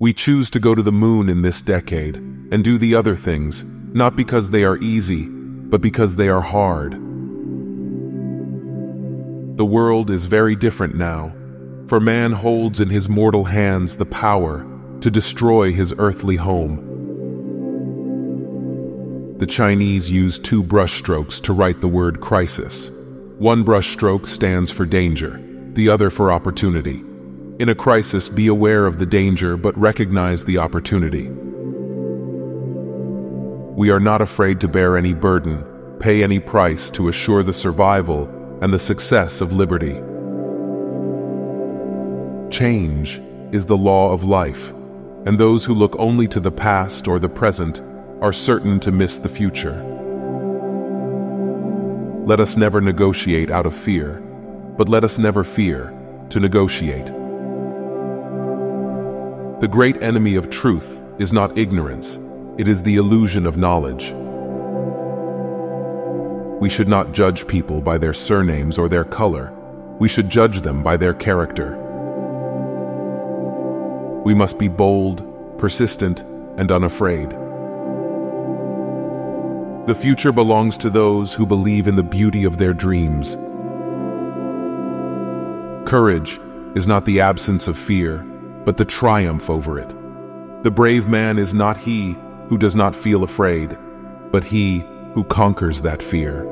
We choose to go to the moon in this decade and do the other things, not because they are easy, but because they are hard. The world is very different now, for man holds in his mortal hands the power to destroy his earthly home. The Chinese use two brushstrokes to write the word crisis. One brushstroke stands for danger, the other for opportunity. In a crisis, be aware of the danger but recognize the opportunity. We are not afraid to bear any burden, pay any price to assure the survival and the success of liberty. Change is the law of life, and those who look only to the past or the present are certain to miss the future. Let us never negotiate out of fear, but let us never fear to negotiate. The great enemy of truth is not ignorance, it is the illusion of knowledge. We should not judge people by their surnames or their color. We should judge them by their character. We must be bold, persistent, and unafraid. The future belongs to those who believe in the beauty of their dreams. Courage is not the absence of fear, but the triumph over it. The brave man is not he who does not feel afraid, but he who conquers that fear.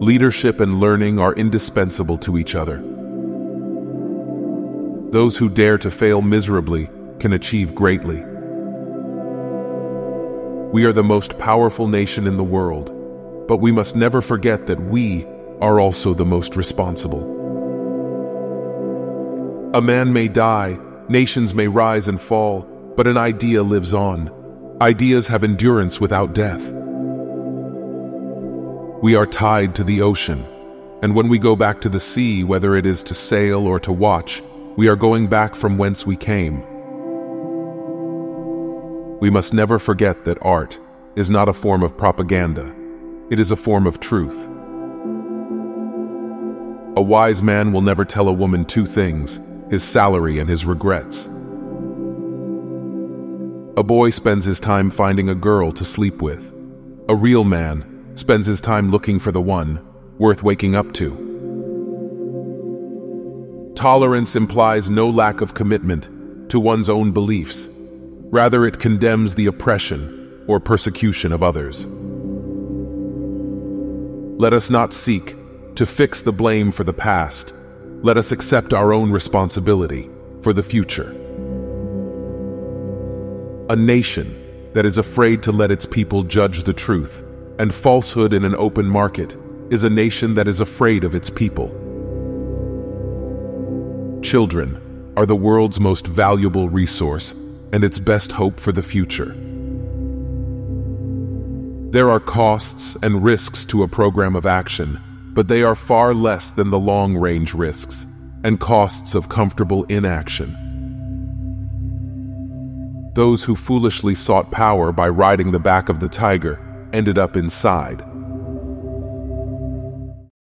Leadership and learning are indispensable to each other. Those who dare to fail miserably can achieve greatly. We are the most powerful nation in the world, but we must never forget that we are also the most responsible. A man may die, nations may rise and fall, but an idea lives on. Ideas have endurance without death. We are tied to the ocean, and when we go back to the sea, whether it is to sail or to watch, we are going back from whence we came. We must never forget that art is not a form of propaganda. It is a form of truth. A wise man will never tell a woman two things, his salary and his regrets. A boy spends his time finding a girl to sleep with. A real man spends his time looking for the one worth waking up to. Tolerance implies no lack of commitment to one's own beliefs. Rather, it condemns the oppression or persecution of others. Let us not seek to fix the blame for the past. Let us accept our own responsibility for the future. A nation that is afraid to let its people judge the truth and falsehood in an open market is a nation that is afraid of its people. Children are the world's most valuable resource and its best hope for the future. There are costs and risks to a program of action, but they are far less than the long-range risks and costs of comfortable inaction. Those who foolishly sought power by riding the back of the tiger ended up inside.